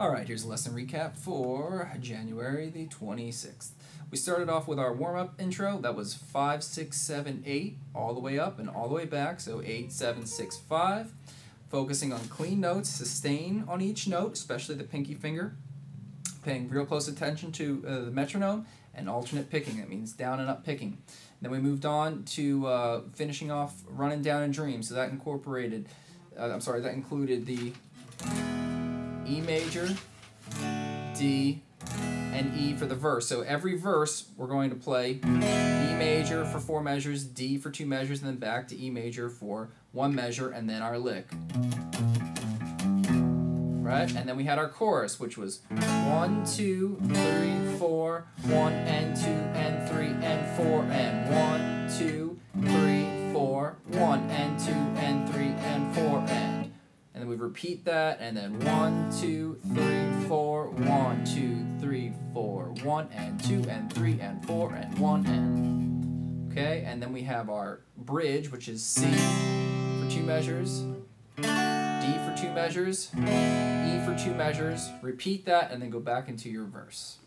All right, here's a lesson recap for January the 26th. We started off with our warm-up intro. That was 5, 6, 7, 8, all the way up and all the way back. So 8, 7, 6, 5. Focusing on clean notes, sustain on each note, especially the pinky finger. Paying real close attention to uh, the metronome and alternate picking. That means down and up picking. Then we moved on to uh, finishing off Running Down a Dream. So that incorporated, uh, I'm sorry, that included the E major, D, and E for the verse. So every verse we're going to play E major for four measures, D for two measures, and then back to E major for one measure, and then our lick. Right? And then we had our chorus, which was one, two, three, four, one and two and three and four and one, two, we repeat that, and then one, two, three, four, one, two, three, four, one, and two, and three, and four, and one, and. Okay, and then we have our bridge, which is C for two measures, D for two measures, E for two measures. Repeat that, and then go back into your verse.